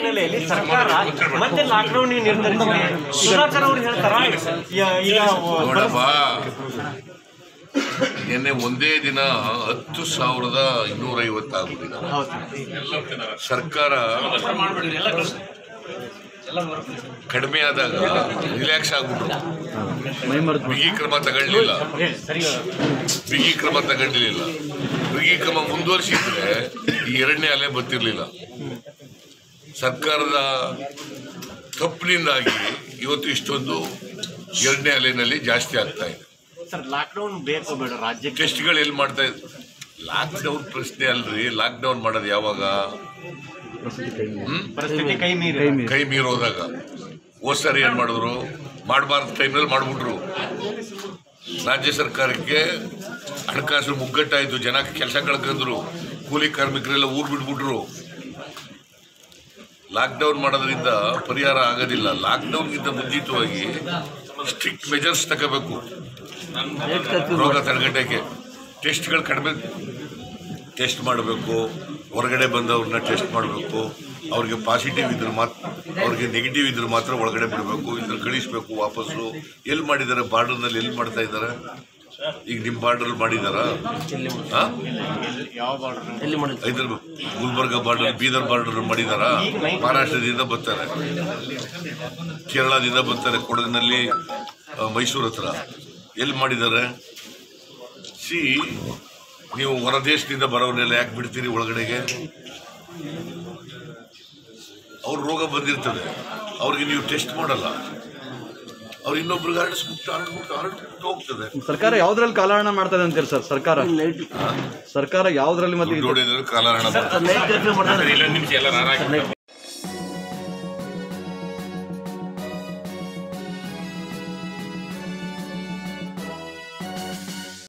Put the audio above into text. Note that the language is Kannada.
ಹಿನ್ನೆಲೆಯಲ್ಲಿ ಸರ್ಕಾರ ಮತ್ತೆ ಲಾಕ್ಡೌನ್ ನಿರ್ಧರಿಸಿದೆ. ಸುಧಾಕರ್ ಅವರು ಹೇಳ್ತಾರ? ಈಗ ನಿನ್ನೆ ಒಂದೇ ದಿನ ಹತ್ತು ಸಾವಿರದ ಇನ್ನೂರ ಐವತ್ತು ಆಗ್ಬಿಟ್ಟಿದೆ ಸರ್ಕಾರ ಕಡಿಮೆ ಆದಾಗ ರಿಲ್ಯಾಕ್ಸ್ ಆಗ್ಬಿಟ್ರು. ಬಿಗಿ ಕ್ರಮ ತಗೊಳ್ಳಿಲ್ಲ. ಹೇಳಿ, ಸರಿ ಬಿಗಿ ಕ್ರಮ ತಗೊಂಡಿರ್ಲಿಲ್ಲ ಬಿಗಿ ಕ್ರಮ ಮುಂದುವರಿಸಿದ್ರೆ ಈ ಎರಡನೇ ಅಲೆ ಬರ್ತಿರ್ಲಿಲ್ಲ. ಸರ್ಕಾರದ ತಪ್ಪಿನಿಂದಾಗಿ ಇವತ್ತು ಇಷ್ಟೊಂದು ಎರಡನೇ ಅಲೆನಲ್ಲಿ ಜಾಸ್ತಿ ಆಗ್ತಾ ಇದೆ. ಸರ್ ಲಾಕ್ಡೌನ್ ಬೇಕು ಬೇಡ ರಾಜ್ಯ ಟೆಸ್ಟ್ಗಳು ಎಲ್ಲಿ ಮಾಡ್ತಾ ಇದ್ ಲಾಕ್ಡೌನ್ ಪ್ರಶ್ನೆ ಅಲ್ರಿ ಲಾಕ್ಡೌನ್ ಮಾಡೋದು ಯಾವಾಗ? ಕೈ ಮೀರಿ. ಕೈ ಮೀರೋದಾಗ. ಹೋದ್ ಸರ್ ಏನ್ ಮಾಡಿದ್ರು? ಮಾಡಬಾರ್ದು ಟೈಮ್ನಲ್ಲಿ ಮಾಡ್ಬಿಟ್ರು. ರಾಜ್ಯ ಸರ್ಕಾರಕ್ಕೆ ಹಣಕಾಸು ಮುಗ್ಗಟ್ಟಾಯ್ತು ಜನ ಕೆಲಸ ಕಳ್ಕೊಂಡ್ರು. ಕೂಲಿ ಕಾರ್ಮಿಕರೆಲ್ಲ ಊರ್ ಬಿಟ್ಬಿಟ್ರು. ಲಾಕ್ಡೌನ್ ಮಾಡೋದ್ರಿಂದ ಪರಿಹಾರ ಆಗೋದಿಲ್ಲ. ಲಾಕ್ಡೌನ್ಗಿಂತ ಮುಂಚಿತವಾಗಿ ಸ್ಟ್ರಿಕ್ಟ್ ಮೆಜರ್ಸ್ ತಗೋಬೇಕು. ರೋಗ ತಡೆಗಟ್ಟಕ್ಕೆ. ಟೆಸ್ಟ್ಗಳು ಕಡಿಮೆ ಟೆಸ್ಟ್ ಮಾಡಬೇಕು. ಹೊರಗಡೆ ಬಂದವ್ರನ್ನ ಟೆಸ್ಟ್ ಮಾಡಬೇಕು. ಅವ್ರಿಗೆ ಪಾಸಿಟಿವ್ ಇದ್ರೆ ಮಾತ್ರ ಅವ್ರಿಗೆ ನೆಗೆಟಿವ್ ಇದ್ರೆ ಮಾತ್ರ ಒಳಗಡೆ ಬಿಡಬೇಕು. ಇದ್ರ ಕಳಿಸ್ಬೇಕು ವಾಪಸ್ಸು. ಎಲ್ಲಿ ಮಾಡಿದ್ದಾರೆ? ಬಾರ್ಡರ್ನಲ್ಲಿ ಎಲ್ಲಿ ಮಾಡ್ತಾ ಇದ್ದಾರೆ? ಈಗ ನಿಮ್ಮ ಬಾರ್ಡರ್ ಮಾಡಿದಾರಾ? ಗುಲ್ಬರ್ಗ ಬಾರ್ಡರ್ ಬೀದರ್ ಬಾರ್ಡರ್ ಮಾಡಿದಾರಾ? ಮಹಾರಾಷ್ಟ್ರದಿಂದ ಬರ್ತಾರೆ. ಕೇರಳದಿಂದ ಬರ್ತಾರೆ ಕೊಡಗಿನಲ್ಲಿ ಮೈಸೂರ್ ಹತ್ರ. ಎಲ್ಲಿ ಮಾಡಿದ್ದಾರೆ? ಸಿ ನೀವು ಹೊರದೇಶದಿಂದ ಬರೋರ್ನೆಲ್ಲ ಯಾಕೆ ಬಿಡ್ತೀರಿ ಒಳಗಡೆಗೆ? ಅವ್ರ ರೋಗ ಬಂದಿರ್ತದೆ. ಅವ್ರಿಗೆ ನೀವು ಟೆಸ್ಟ್ ಮಾಡಲ್ಲ. ಅವ್ರು ಇನ್ನೊಬ್ರಿಗೆ ಹರಡಿಸ್ಬಿಟ್ಟು ಹರಡ್ಬಿಟ್ಟು ಹರಡ್ಬಿಟ್ಟು ಹೋಗ್ತದೆ. ಸರ್ಕಾರ ಯಾವ್ದ್ರಲ್ಲಿ ಕಾಲಹರಣ ಮಾಡ್ತದೆ ಅಂತೀರಿ ಸರ್? ಸರ್ಕಾರ? ಸರ್ಕಾರ ಯಾವ್ದ್ರಲ್ಲಿ ಮತ್ತೆ ಕಾಲಹರಣ ಮಾಡ್ತಾರೆ.